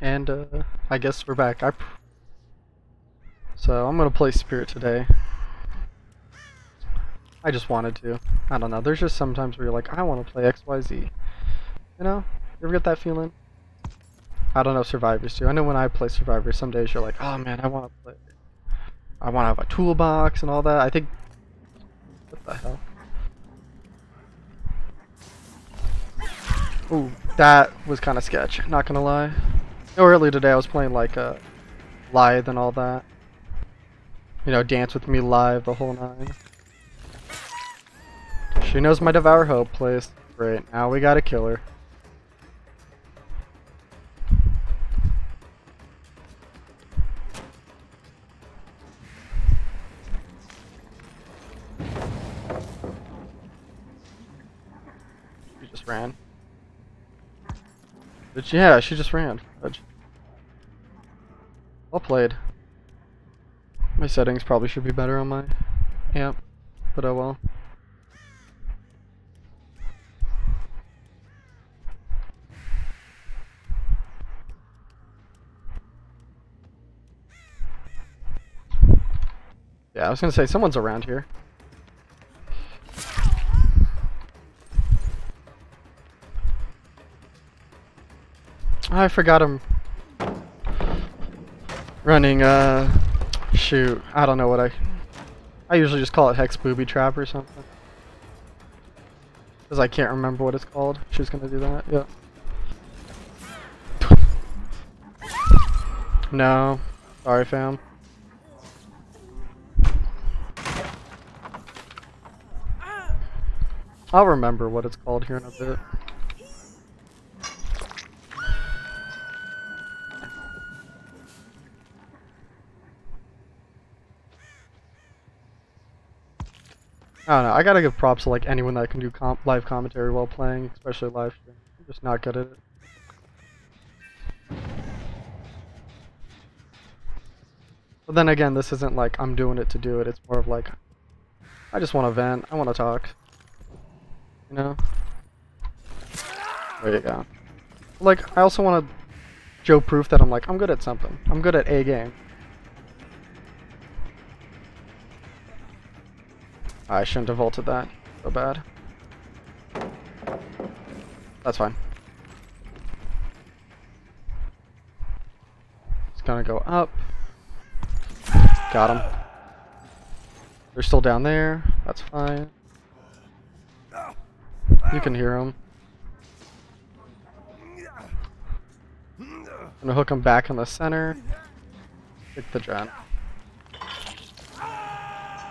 And uh, I guess we're back. I so I'm gonna play Spirit today. I just wanted to. I don't know. There's just sometimes where you're like, I want to play X Y Z. You know? You ever get that feeling? I don't know Survivors do. I know when I play Survivor, some days you're like, oh man, I want to play. I want to have a toolbox and all that. I think. What the hell? Ooh, that was kind of sketch. Not gonna lie. Know, earlier today I was playing like uh, Lithe and all that. You know, Dance with Me live, the whole nine. She knows my Devour Hope place. Great. Now we gotta kill her. She just ran. She? Yeah, she just ran. Fudge. Well played. My settings probably should be better on my amp, but oh well. Yeah, I was gonna say someone's around here. I forgot I'm running, uh, shoot, I don't know what I, I usually just call it Hex Booby Trap or something. Because I can't remember what it's called. She's gonna do that, yeah. No, sorry fam. I'll remember what it's called here in a bit. I don't know. I gotta give props to like anyone that can do comp live commentary while playing, especially live stream. I'm just not good at it. But then again, this isn't like I'm doing it to do it. It's more of like I just want to vent. I want to talk. You know? There you go. Like I also want to show proof that I'm like I'm good at something. I'm good at a game. I shouldn't have vaulted that. So bad. That's fine. It's gonna go up. Got him. They're still down there. That's fine. You can hear them. I'm gonna hook him back in the center. Pick the gen.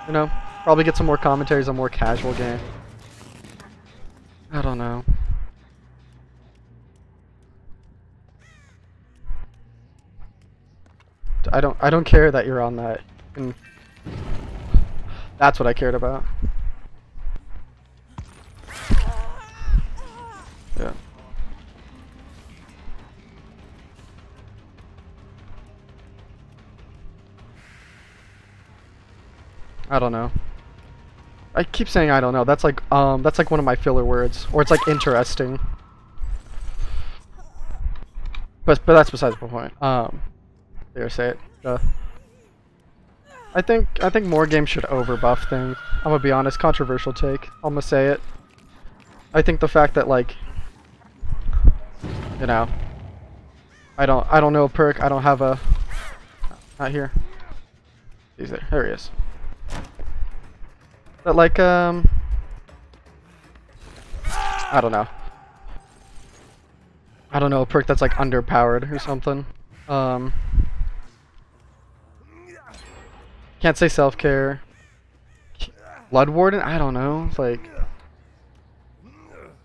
You know, Probably get some more commentaries on more casual game. I don't know. I don't I don't care that you're on that. And that's what I cared about. Yeah. I don't know. I keep saying I don't know. That's like um that's like one of my filler words. Or it's like interesting. But but that's besides the point. Um there say it. I think I think more games should overbuff things. I'm gonna be honest, controversial take. I'm gonna say it. I think the fact that like you know I don't I don't know a perk, I don't have a not here. He's there. There he is. But like, um... I don't know. I don't know, a perk that's like underpowered or something. Um... Can't say self-care. Blood Warden? I don't know, like...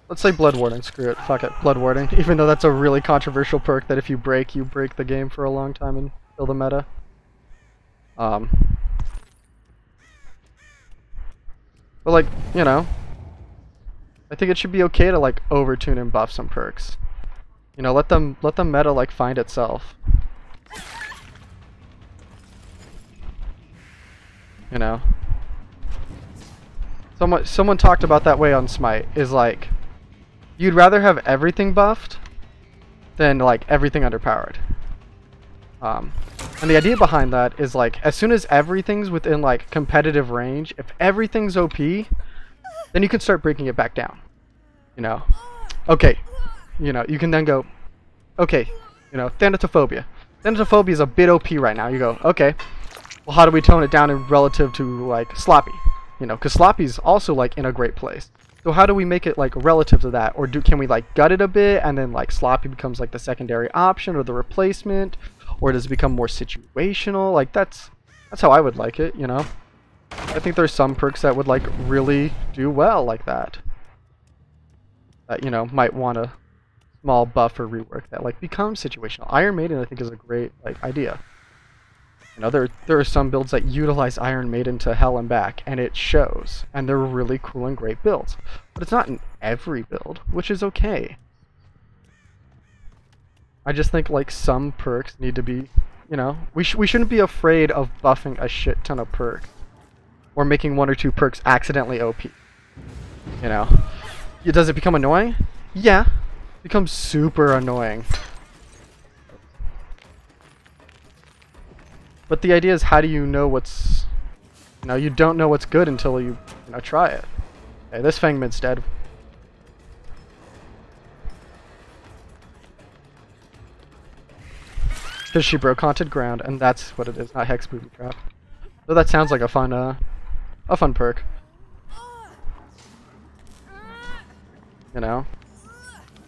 Let's say Blood Warden, screw it, fuck it, Blood Warden. Even though that's a really controversial perk that if you break, you break the game for a long time and kill the meta. Um... But like, you know, I think it should be okay to like overtune and buff some perks. You know, let them let the meta like find itself. You know. Someone someone talked about that way on Smite is like you'd rather have everything buffed than like everything underpowered. Um, and the idea behind that is like as soon as everything's within like competitive range, if everything's OP, then you can start breaking it back down. You know, okay, you know you can then go, okay, you know Thanatophobia. Thanatophobia is a bit OP right now. You go, okay, well how do we tone it down in relative to like Sloppy? You know, because Sloppy's also like in a great place. So how do we make it like relative to that, or do can we like gut it a bit and then like Sloppy becomes like the secondary option or the replacement, or does it become more situational? Like that's that's how I would like it, you know. I think there's some perks that would like really do well like that. That you know might want a small buff or rework that like becomes situational. Iron Maiden I think is a great like idea. You know, there there are some builds that utilize Iron Maiden to hell and back, and it shows, and they're really cool and great builds. But it's not in every build, which is okay. I just think like some perks need to be, you know, we sh we shouldn't be afraid of buffing a shit ton of perks, or making one or two perks accidentally OP. You know, does it become annoying? Yeah, it becomes super annoying. But the idea is how do you know what's... You know, you don't know what's good until you, you know, try it. Okay, this Feng Min's dead. Because she broke haunted ground, and that's what it is, not hex booby trap. So that sounds like a fun, uh, a fun perk. You know?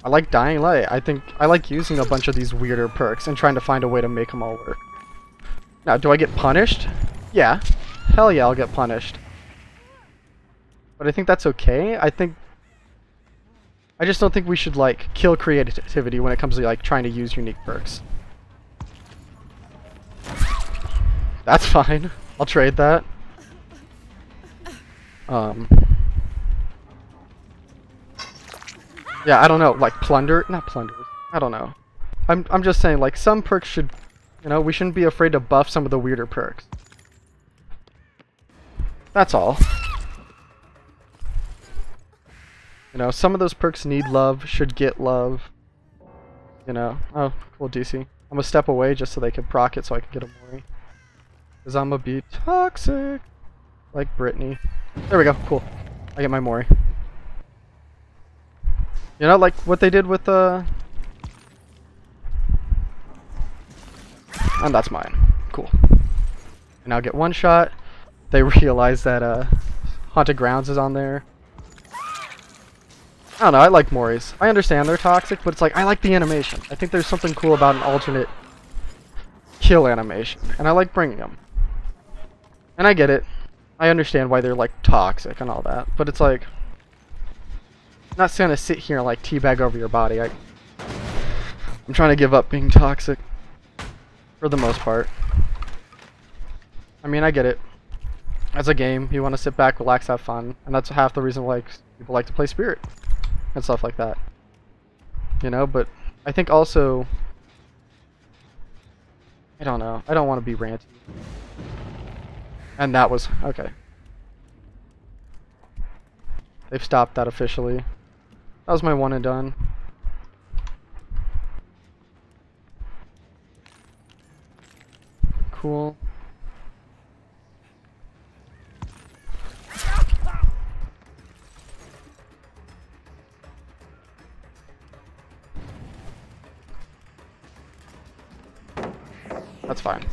I like Dying Light. I think I like using a bunch of these weirder perks and trying to find a way to make them all work. Now, do I get punished? Yeah. Hell yeah, I'll get punished. But I think that's okay. I think... I just don't think we should, like, kill creativity when it comes to, like, trying to use unique perks. That's fine. I'll trade that. Um... Yeah, I don't know, like plunder? Not plunder. I don't know. I'm, I'm just saying, like, some perks should you know, we shouldn't be afraid to buff some of the weirder perks. That's all. You know, some of those perks need love, should get love. You know, oh, cool DC. I'm gonna step away just so they can proc it so I can get a Mori. Cause I'm gonna be toxic. Like Brittany. There we go, cool. I get my Mori. You know, like what they did with, uh, And that's mine. Cool. And I'll get one shot. They realize that uh, Haunted Grounds is on there. I don't know, I like Moris. I understand they're toxic, but it's like, I like the animation. I think there's something cool about an alternate kill animation, and I like bringing them. And I get it. I understand why they're like toxic and all that, but it's like, I'm not gonna sit here and like teabag over your body. I, I'm trying to give up being toxic. For the most part. I mean, I get it. As a game, you want to sit back, relax, have fun. And that's half the reason why people like to play Spirit. And stuff like that. You know, but I think also... I don't know. I don't want to be ranty. And that was... Okay. They've stopped that officially. That was my one and done. cool. That's fine.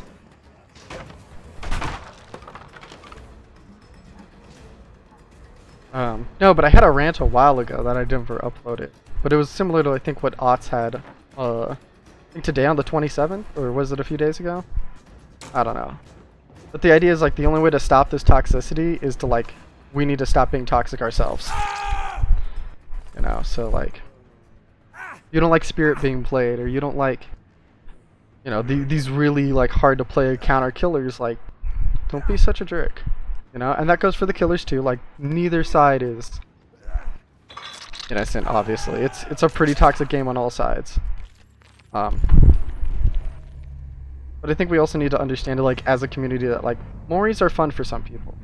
Um, no, but I had a rant a while ago that I never uploaded. But it was similar to, I think, what Otz had, uh, I think today on the 27th? Or was it a few days ago? I don't know. But the idea is like the only way to stop this toxicity is to like we need to stop being toxic ourselves. You know, so like you don't like spirit being played or you don't like you know, the, these really like hard to play counter killers like don't be such a jerk. You know, and that goes for the killers too. Like neither side is innocent obviously. It's it's a pretty toxic game on all sides. Um but I think we also need to understand, like, as a community, that, like, Moris are fun for some people.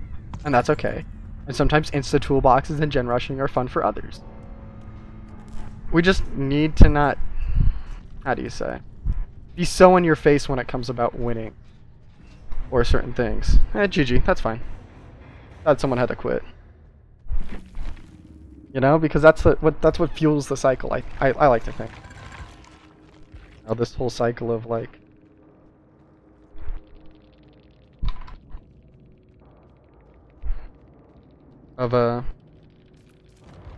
And that's okay. And sometimes insta toolboxes and gen rushing are fun for others. We just need to not... how do you say? Be so in your face when it comes about winning. Or certain things. Eh, GG, that's fine. Glad someone had to quit. You know, because that's what, that's what fuels the cycle. I, I I like to think. Know, this whole cycle of like of uh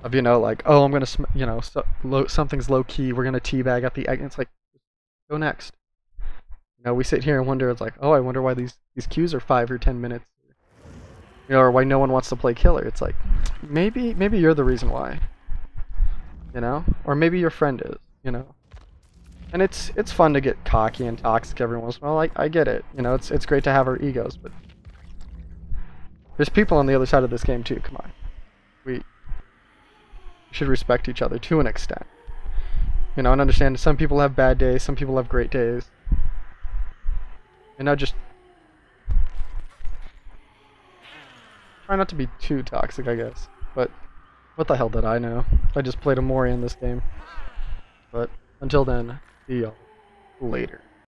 of you know like oh I'm gonna you know so, something's low key we're gonna teabag at the it's like go next you know we sit here and wonder it's like oh I wonder why these these queues are five or ten minutes you know or why no one wants to play killer it's like maybe maybe you're the reason why you know or maybe your friend is you know and it's it's fun to get cocky and toxic every once in a while I, I get it you know it's it's great to have our egos but there's people on the other side of this game too. Come on, we should respect each other to an extent. You know, and understand some people have bad days, some people have great days. And know, just try not to be too toxic, I guess. But what the hell did I know? I just played a Mori in this game. But until then, see y'all later.